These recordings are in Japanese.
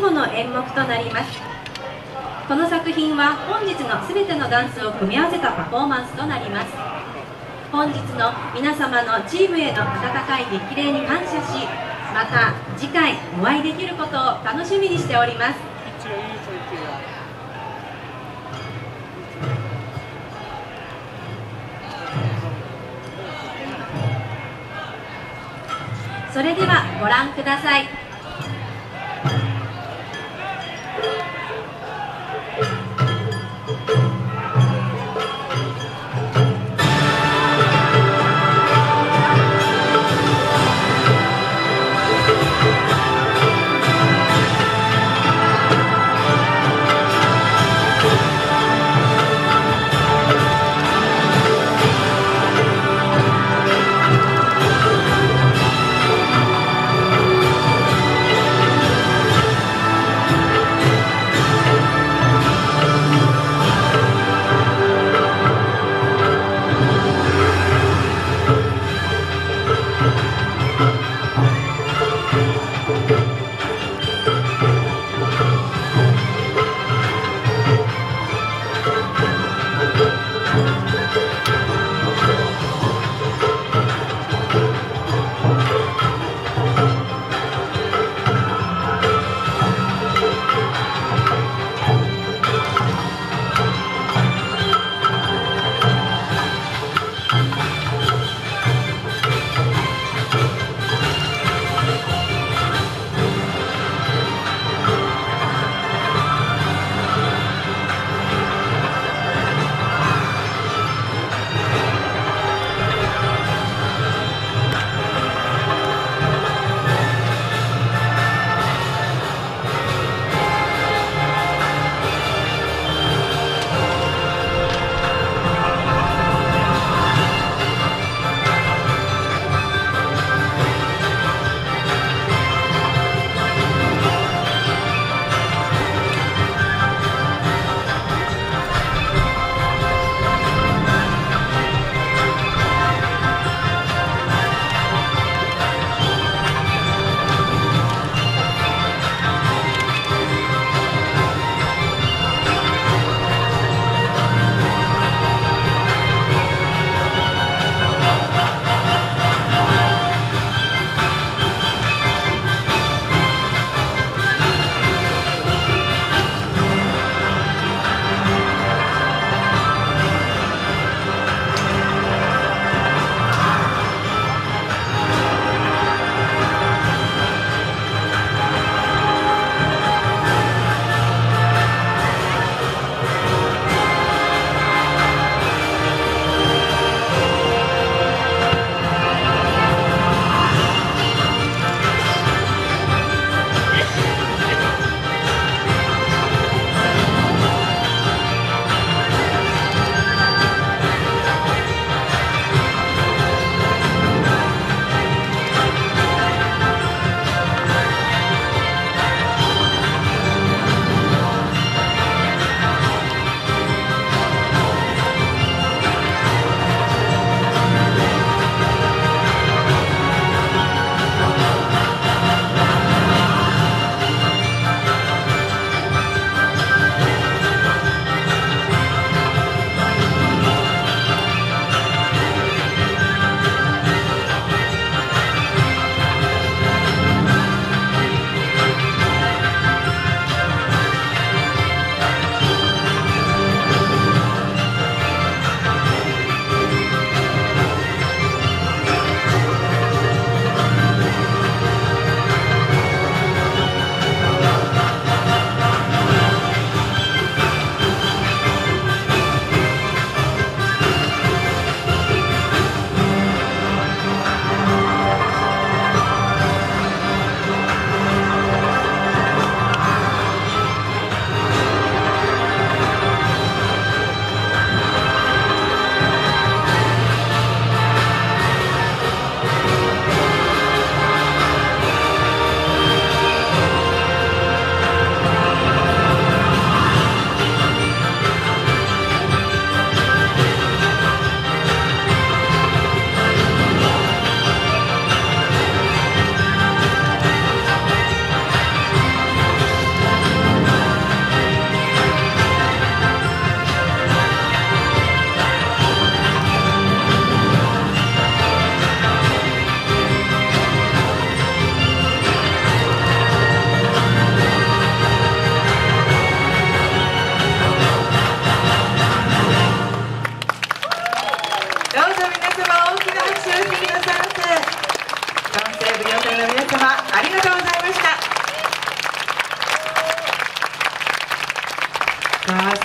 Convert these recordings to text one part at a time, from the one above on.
後の演目となります。この作品は本日のすべてのダンスを組み合わせたパフォーマンスとなります。本日の皆様のチームへの温かい激励に感謝しまた次回お会いできることを楽しみにしております。それではご覧ください。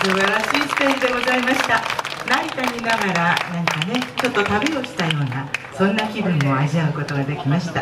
素晴らしいステージでございました。成田にいながらなんかねちょっと旅をしたようなそんな気分も味わうことができました。